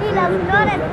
Đi làm nó đây.